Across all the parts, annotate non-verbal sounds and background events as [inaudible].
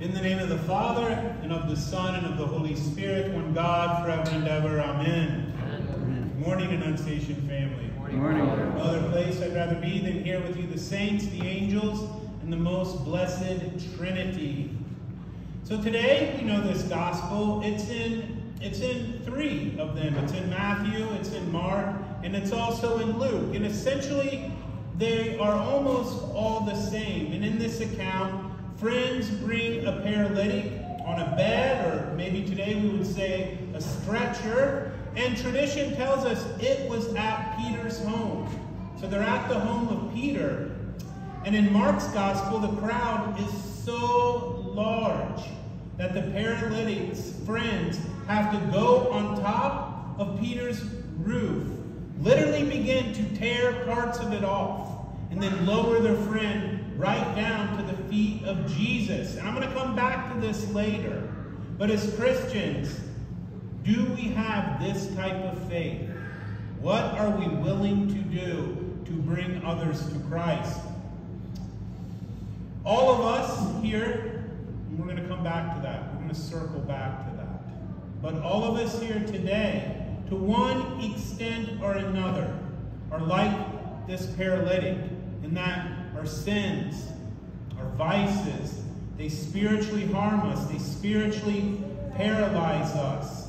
In the name of the Father, and of the Son, and of the Holy Spirit, one God, forever and ever. Amen. Amen. Morning, Annunciation family. Morning. No other place I'd rather be than here with you, the saints, the angels, and the most blessed Trinity. So today, we know this gospel. It's in it's in three of them. It's in Matthew, it's in Mark, and it's also in Luke. And essentially, they are almost all the same. And in this account, friends bring a paralytic on a bed, or maybe today we would say a stretcher. And tradition tells us it was at Peter's home. So they're at the home of Peter. And in Mark's gospel, the crowd is so large that the paralytic's friends have to go on top of Peter's roof, literally begin to tear parts of it off, and then lower their friend right down to the feet of Jesus. And I'm going to come back to this later. But as Christians, do we have this type of faith? What are we willing to do to bring others to Christ? All of us here, we're going to come back to that. We're going to circle back to that. But all of us here today, to one extent or another, are like this paralytic in that our sins, our vices, they spiritually harm us, they spiritually paralyze us.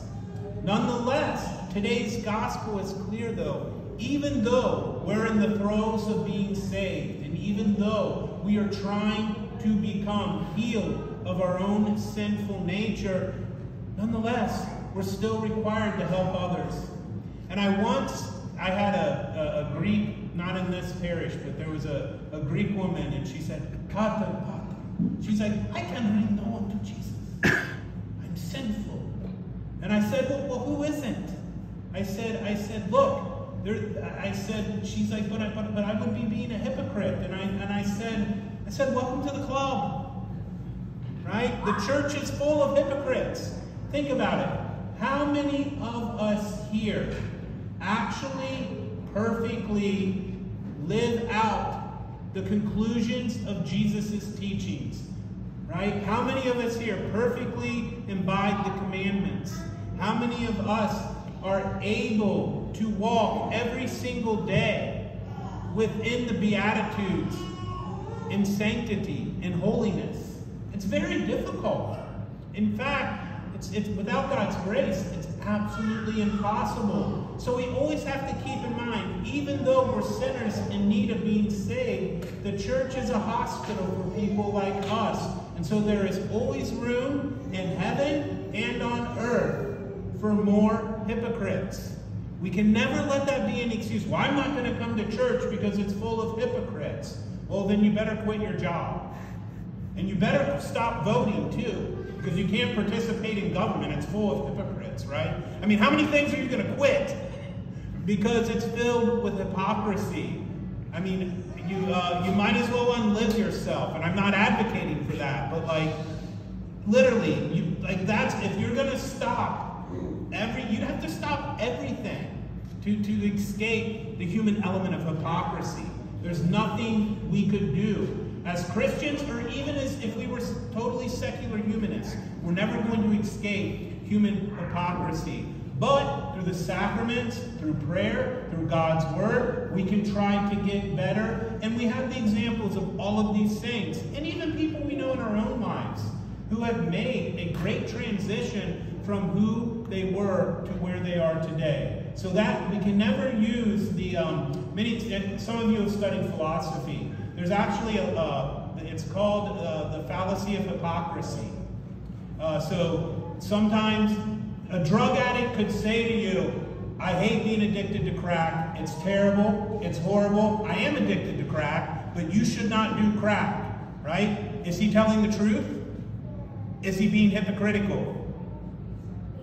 Nonetheless, today's gospel is clear though. Even though we're in the throes of being saved, and even though we are trying to become healed of our own sinful nature, nonetheless, we're still required to help others. And I once, I had a, a, a Greek, in this parish, but there was a, a Greek woman, and she said, Kata, Kata. She's like, I can't bring no one to Jesus. [coughs] I'm sinful. And I said, well, well, who isn't? I said, I said, look, there, I said, she's like, but I, but, but I would be being a hypocrite. And I, and I said, I said, welcome to the club. Right? The church is full of hypocrites. Think about it. How many of us here actually perfectly live out the conclusions of Jesus' teachings? Right? How many of us here perfectly imbibe the commandments? How many of us are able to walk every single day within the Beatitudes in sanctity and holiness? It's very difficult. In fact, it's, it's without God's grace, it's absolutely impossible. So we always have to keep in mind, even though we're sinners in need of being saved, the church is a hospital for people like us. And so there is always room in heaven and on earth for more hypocrites. We can never let that be an excuse. Well, I'm not going to come to church because it's full of hypocrites. Well, then you better quit your job. And you better stop voting too, because you can't participate in government. It's full of hypocrites, right? I mean, how many things are you going to quit? Because it's filled with hypocrisy. I mean, you uh, you might as well unlive yourself, and I'm not advocating for that, but like, literally, you like that's if you're going to stop every, you'd have to stop everything to to escape the human element of hypocrisy. There's nothing we could do as Christians, or even as if we were totally secular humanists, we're never going to escape human hypocrisy. But through the sacraments, through prayer, through God's word, we can try to get better. And we have the examples of all of these saints, and even people we know in our own lives who have made a great transition from who they were to where they are today. So that we can never use the um, many. Some of you have studied philosophy. There's actually a, uh, it's called uh, the fallacy of hypocrisy. Uh, so sometimes a drug addict could say to you, I hate being addicted to crack. It's terrible. It's horrible. I am addicted to crack, but you should not do crack, right? Is he telling the truth? Is he being hypocritical?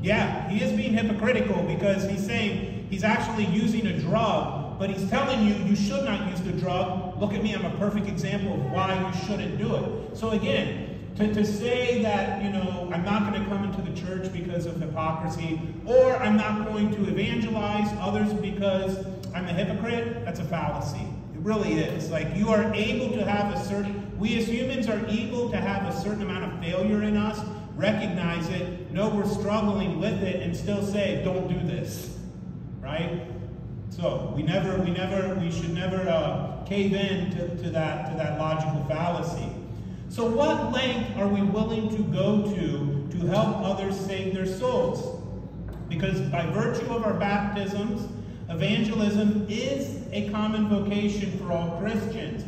Yeah, he is being hypocritical because he's saying he's actually using a drug, but he's telling you you should not use the drug. Look at me, I'm a perfect example of why you shouldn't do it. So again, to, to say that, you know, I'm not going to come into the church because of hypocrisy, or I'm not going to evangelize others because I'm a hypocrite, that's a fallacy. It really is. Like, you are able to have a certain, we as humans are able to have a certain amount of failure in us, recognize it, know we're struggling with it, and still say, don't do this, right? So we never, we never, we should never uh, cave in to, to, that, to that logical fallacy. So what length are we willing to go to to help others save their souls? Because by virtue of our baptisms, evangelism is a common vocation for all Christians.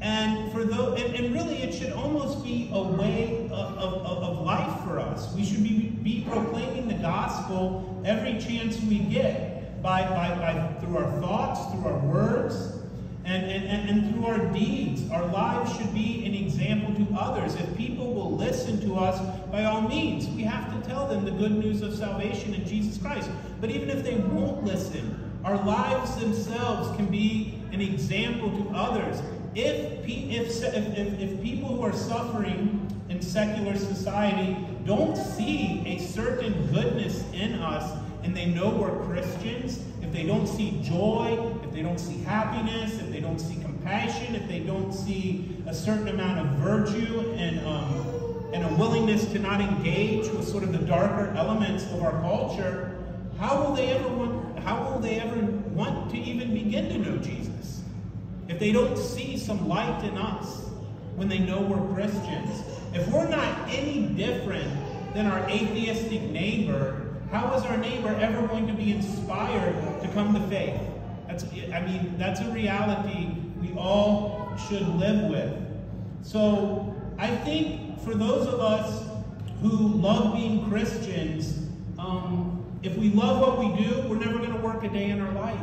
And for those, and, and, really, it should almost be a way of, of, of, life for us. We should be, be proclaiming the gospel every chance we get by, by, by through our thoughts, through our words, and, and, and through our deeds. Our lives should be an example others. If people will listen to us, by all means, we have to tell them the good news of salvation in Jesus Christ. But even if they won't listen, our lives themselves can be an example to others. If, if, if, if people who are suffering in secular society don't see a certain goodness in us and they know we're Christians, if they don't see joy, if they don't see happiness, if they don't see compassion, if they don't see a certain amount of virtue and, um, and a willingness to not engage with sort of the darker elements of our culture, how will they ever want, how will they ever want to even begin to know Jesus? if they don't see some light in us when they know we're Christians, if we're not any different than our atheistic neighbor, how is our neighbor ever going to be inspired to come to faith? That's, I mean, that's a reality we all should live with. So I think for those of us who love being Christians, um, if we love what we do, we're never going to work a day in our life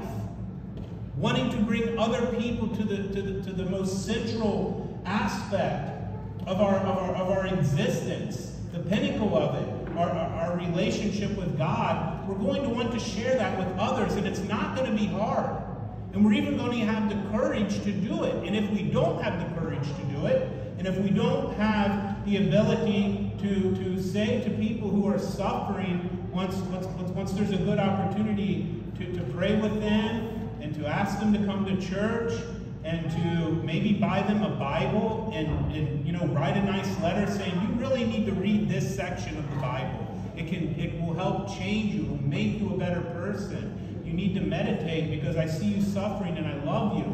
wanting to bring other people to the, to the, to the most central aspect of our, of, our, of our existence, the pinnacle of it, our, our, our relationship with God, we're going to want to share that with others, and it's not going to be hard. And we're even going to have the courage to do it. And if we don't have the courage to do it, and if we don't have the ability to, to say to people who are suffering, once, once, once there's a good opportunity to, to pray with them and to ask them to come to church and to maybe buy them a Bible and, and you know write a nice letter saying you really need to read this section of the Bible. It can it will help change you, it will make you a better person. You need to meditate because I see you suffering and I love you.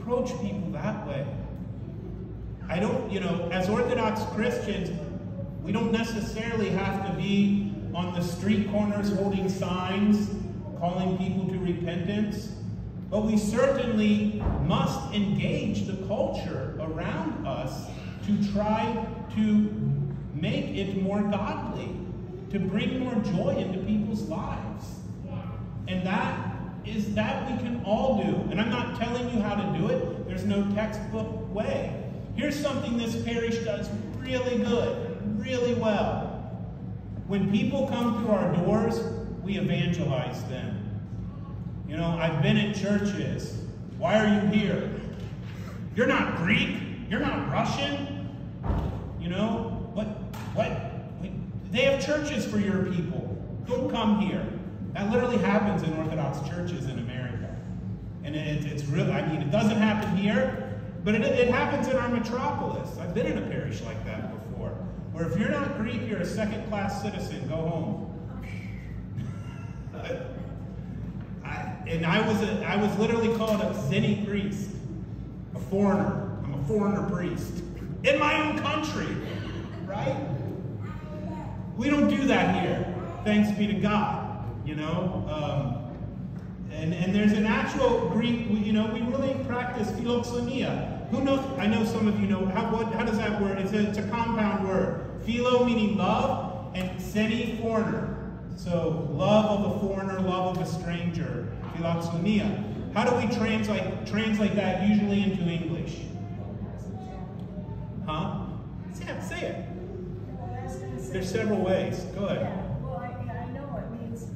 Approach people that way. I don't, you know, as Orthodox Christians, we don't necessarily have to be on the street corners holding signs, calling people to repentance. But we certainly must engage the culture around us to try to make it more godly, to bring more joy into people's lives. And that is that we can all do. And I'm not telling you how to do it. There's no textbook way. Here's something this parish does really good, really well. When people come through our doors, we evangelize them. You know, I've been in churches. Why are you here? You're not Greek. You're not Russian. You know, what? What? They have churches for your people. Don't come here. That literally happens in Orthodox churches in America. And it, it's really, I mean, it doesn't happen here, but it, it happens in our metropolis. I've been in a parish like that before, where if you're not Greek, you're a second class citizen, go home. [laughs] and I was a, I was literally called a Zenny priest, a foreigner. I'm a foreigner priest in my own country, right? We don't do that here. Thanks be to God, you know. Um, and, and there's an actual Greek, you know, we really practice philoxenia. Who knows? I know some of you know. How, what, how does that word? It's a, it's a compound word. Philo meaning love, and xeni, foreigner. So love of a foreigner, love of a stranger philoxenia. How do we translate, translate that usually into English? Huh? Yeah, say it. There's several ways. Go ahead. Yeah, well, I, I know it means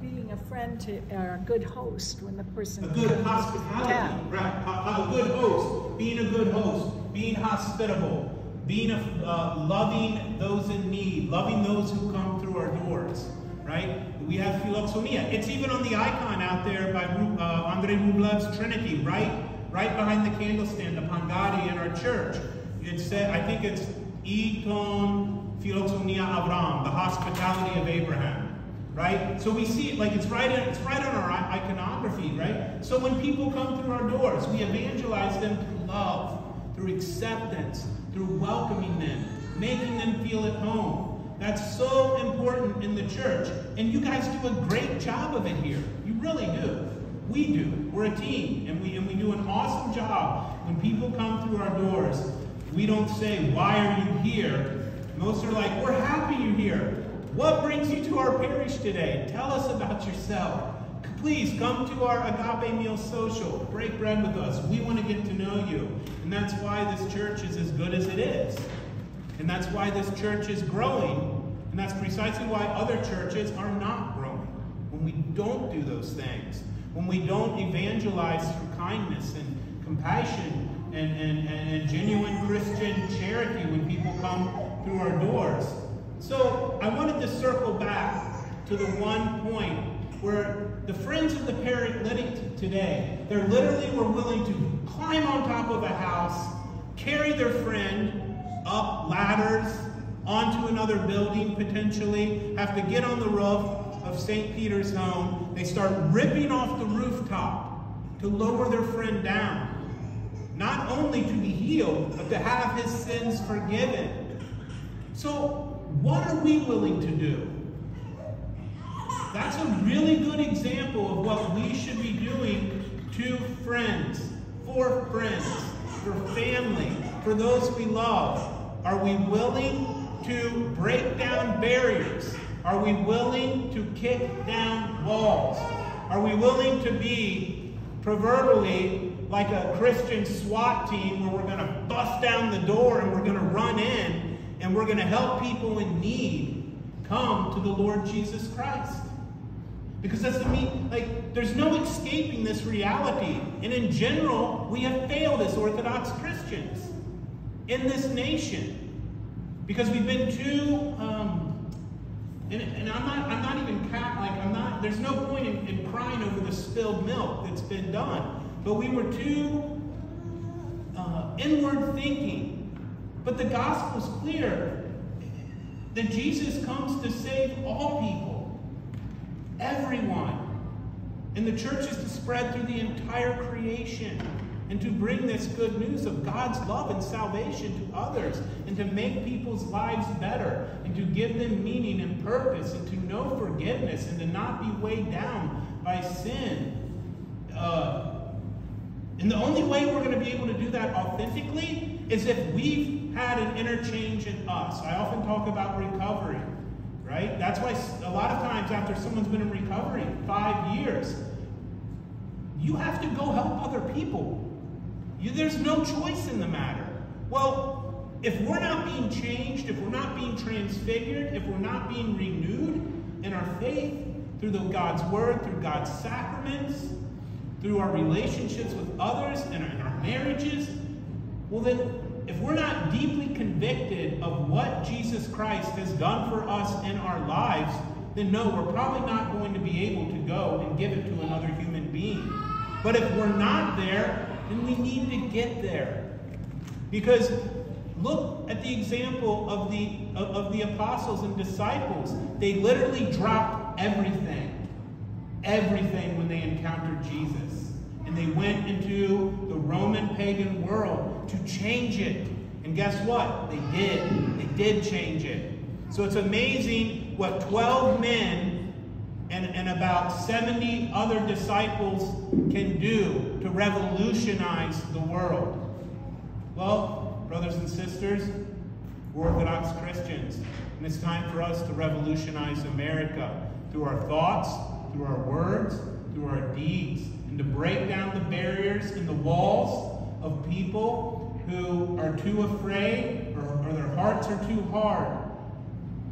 being a friend to, or a good host when the person... A good hospitality, yeah. right. A good host. Being a good host. Being hospitable. Being a, uh, loving those in need. Loving those who come through our doors right? We have philoxenia. It's even on the icon out there by uh, Andrei Rublev's Trinity, right? Right behind the candlestand, the Pangari in our church. It said, I think it's Eton philoxenia Abraham, the hospitality of Abraham. Right? So we see it like it's right in, it's right on our iconography, right? So when people come through our doors, we evangelize them through love, through acceptance, through welcoming them, making them feel at home. That's so important in the church. And you guys do a great job of it here. You really do. We do. We're a team, and we, and we do an awesome job. When people come through our doors, we don't say, Why are you here? Most are like, We're happy you're here. What brings you to our parish today? Tell us about yourself. Please come to our Agape Meal Social. Break bread with us. We want to get to know you. And that's why this church is as good as it is. And that's why this church is growing. And that's precisely why other churches are not growing. When we don't do those things, when we don't evangelize through kindness and compassion and, and, and genuine Christian charity when people come through our doors. So I wanted to circle back to the one point where the friends of the paralytic today, they're literally were willing to climb on top of a house, carry their friend up ladders, onto another building potentially, have to get on the roof of St. Peter's home. They start ripping off the rooftop to lower their friend down. Not only to be healed, but to have his sins forgiven. So, what are we willing to do? That's a really good example of what we should be doing to friends, for friends, for family, for those we love. Are we willing to break down barriers? Are we willing to kick down walls? Are we willing to be proverbially like a Christian SWAT team where we're going to bust down the door and we're going to run in and we're going to help people in need come to the Lord Jesus Christ? Because that's the mean, like, there's no escaping this reality. And in general, we have failed as Orthodox Christians in this nation. Because we've been too, um, and, and, I'm not, I'm not even cat, like, I'm not, there's no point in, in crying over the spilled milk that's been done. But we were too uh, inward thinking. But the gospel is clear that Jesus comes to save all people everyone. And the church is to spread through the entire creation and to bring this good news of God's love and salvation to others and to make people's lives better and to give them meaning and purpose and to know forgiveness and to not be weighed down by sin. Uh, and the only way we're going to be able to do that authentically is if we've had an interchange in us. I often talk about recovery right? That's why a lot of times after someone's been in recovery five years, you have to go help other people. You, there's no choice in the matter. Well, if we're not being changed, if we're not being transfigured, if we're not being renewed in our faith through the God's word, through God's sacraments, through our relationships with others and our, our marriages, well then if we're not deeply convicted of what Jesus Christ has done for us in our lives, then no, we're probably not going to be able to go and give it to another human being. But if we're not there, then we need to get there. Because look at the example of the, of, the apostles and disciples. They literally dropped everything, everything when they encountered Jesus. And they went into the Roman pagan world to change it. And guess what? They did. They did change it. So it's amazing what 12 men and, and about 70 other disciples can do to revolutionize the world. Well, brothers and sisters, we're Orthodox Christians, and it's time for us to revolutionize America through our thoughts, through our words, through our deeds, and to break down the barriers and the walls of people who are too afraid or, or their hearts are too hard.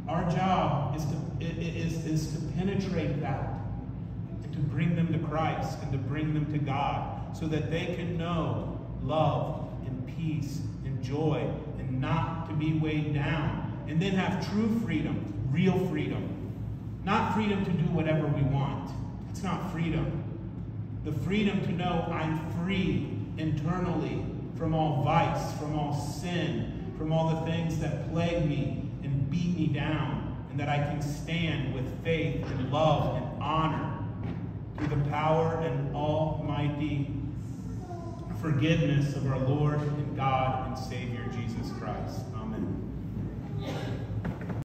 Our job is to, is, is to penetrate that and to bring them to Christ and to bring them to God so that they can know love and peace and joy and not to be weighed down and then have true freedom, real freedom. Not freedom to do whatever we want. It's not freedom. The freedom to know I'm free internally from all vice, from all sin, from all the things that plague me and beat me down, and that I can stand with faith and love and honor through the power and almighty forgiveness of our Lord and God